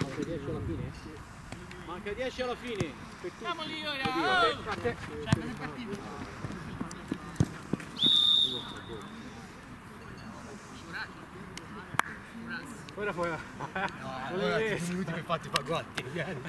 Manca 10 alla fine? Manca 10 alla fine. Siamo lì ora! Oh! Eh, a. Cioè, non è partito. Ora poi... No, allora 10 minuti per fatti i fagotti. vieni.